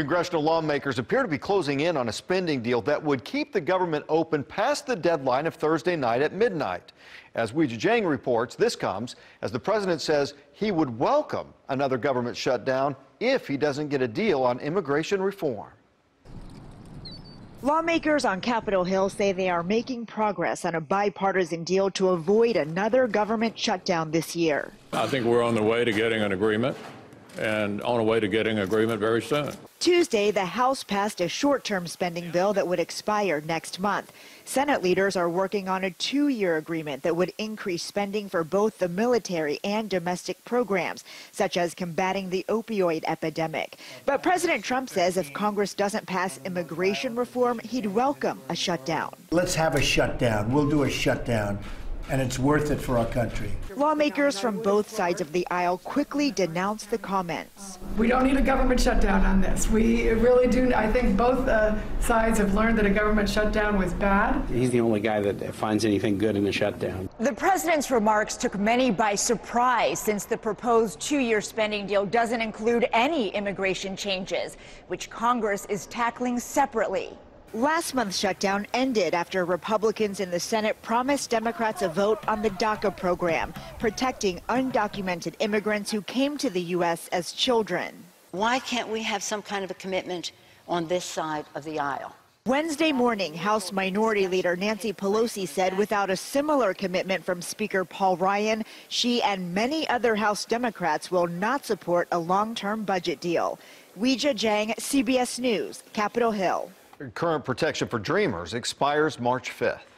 Congressional lawmakers appear to be closing in on a spending deal that would keep the government open past the deadline of Thursday night at midnight. As Weijia Jiang reports, this comes as the president says he would welcome another government shutdown if he doesn't get a deal on immigration reform. Lawmakers on Capitol Hill say they are making progress on a bipartisan deal to avoid another government shutdown this year. I think we're on the way to getting an agreement and on a way to getting agreement very soon. Tuesday, the House passed a short-term spending bill that would expire next month. Senate leaders are working on a two-year agreement that would increase spending for both the military and domestic programs, such as combating the opioid epidemic. But President Trump says if Congress doesn't pass immigration reform, he'd welcome a shutdown. Let's have a shutdown. We'll do a shutdown and it's worth it for our country. Lawmakers from both sides of the aisle quickly denounced the comments. We don't need a government shutdown on this. We really do. I think both uh, sides have learned that a government shutdown was bad. He's the only guy that finds anything good in a shutdown. The president's remarks took many by surprise since the proposed two year spending deal doesn't include any immigration changes, which Congress is tackling separately. Last month's shutdown ended after Republicans in the Senate promised Democrats a vote on the DACA program, protecting undocumented immigrants who came to the U.S. as children. Why can't we have some kind of a commitment on this side of the aisle? Wednesday morning, House Minority Leader Nancy Pelosi said without a similar commitment from Speaker Paul Ryan, she and many other House Democrats will not support a long-term budget deal. Weijia Jiang, CBS News, Capitol Hill. Current protection for Dreamers expires March 5th.